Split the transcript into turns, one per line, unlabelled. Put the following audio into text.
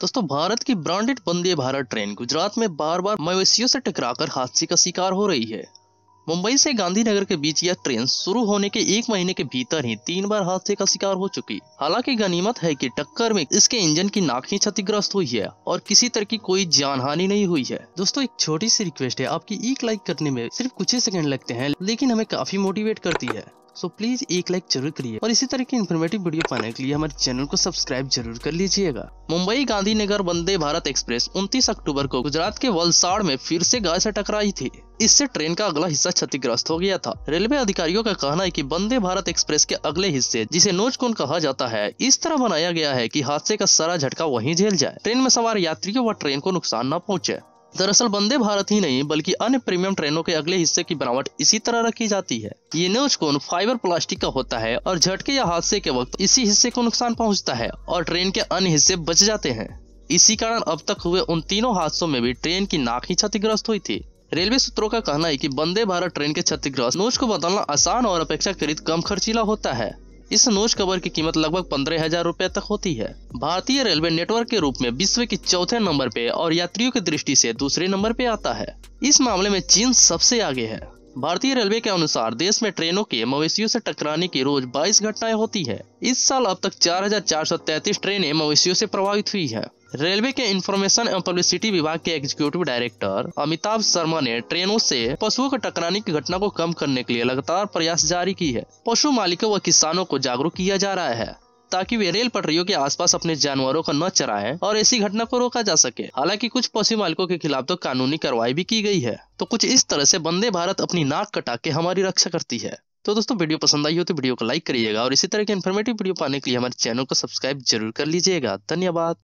दोस्तों, भारत की branded Vande Bharat train Gujarat में बार बार मवेशियों से टकराकर हादसे का शिकार हो रही है। मुंबई से गांधीनगर के बीच यह ट्रेन शुरू होने के एक महीने के भीतर ही तीन बार हादसे का शिकार हो चुकी। हालाँकि गनीमत है कि टक्कर में इसके इंजन की नाक ही क्षतिग्रस्त हुई है और किसी तरह की कोई जान हानि नहीं हुई है। दोस्तों, एक छोटी सी रिक्वेस्ट है, आपकी एक लाइक करने में सिर्फ़ कुछ ही सेकंड लगते हैं, लेकिन हमें काफ़ी मोटिवेट करती है। सो प्लीज़ एक लाइक ज़रूर करिए। और इसी तरह की इन्फॉर्मेटिव वीडियो पाने के लिए हमारे चैनल को सब्सक्राइब ज़रूर कर लीजिएगा। मुंबई गांधीनगर वंदे भारत एक्सप्रेस 29 अक्टूबर को गुजरात के वलसाड़ में फिर से गाय से टकराई थी। इससे ट्रेन का अगला हिस्सा क्षतिग्रस्त हो गया था। रेलवे अधिकारियों का कहना है कि वंदे भारत एक्सप्रेस के अगले हिस्से, जिसे नोचकोन कहा जाता है, इस तरह बनाया गया है कि हादसे का सारा झटका वहीं झेल जाए। ट्रेन में सवार यात्रियों व ट्रेन को नुकसान न पहुँचे। दरअसल वंदे भारत ही नहीं, बल्कि अन्य प्रीमियम ट्रेनों के अगले हिस्से की बनावट इसी तरह रखी जाती है। ये नोच कोन फाइबर प्लास्टिक का होता है और झटके या हादसे के वक्त इसी हिस्से को नुकसान पहुँचता है और ट्रेन के अन्य हिस्से बच जाते हैं। इसी कारण अब तक हुए उन तीनों हादसों में भी ट्रेन की नाक ही क्षतिग्रस्त हुई थी। रेलवे सूत्रों का कहना है कि वंदे भारत ट्रेन के क्षतिग्रस्त नोच को बदलना आसान और अपेक्षाकृत कम खर्चीला होता है। इस नोज़ कवर की कीमत लगभग पंद्रह हज़ार रूपए तक होती है। भारतीय रेलवे नेटवर्क के रूप में विश्व के चौथे नंबर पे और यात्रियों की दृष्टि से दूसरे नंबर पे आता है। इस मामले में चीन सबसे आगे है। भारतीय रेलवे के अनुसार देश में ट्रेनों के मवेशियों से टकराने की रोज 22 घटनाएँ होती है। इस साल अब तक 4,433 ट्रेनें मवेशियों से प्रभावित हुई है। रेलवे के इंफॉर्मेशन एवं पब्लिसिटी विभाग के एग्जीक्यूटिव डायरेक्टर अमिताभ शर्मा ने ट्रेनों से पशुओं के टकराने की घटना को कम करने के लिए लगातार प्रयास जारी की है। पशु मालिकों व किसानों को जागरूक किया जा रहा है। ताकि वे रेल पटरियों के आसपास अपने जानवरों को न चराएँ और ऐसी घटना को रोका जा सके। हालाँकि कुछ पशु मालिकों के खिलाफ तो कानूनी कार्रवाई भी की गई है। तो कुछ इस तरह से वंदे भारत अपनी नाक कटा के हमारी रक्षा करती है। तो दोस्तों, वीडियो पसंद आई हो तो वीडियो को लाइक करिएगा और इसी तरह के इन्फॉर्मेटिव वीडियो पाने के लिए हमारे चैनल को सब्सक्राइब ज़रूर कर लीजिएगा। धन्यवाद।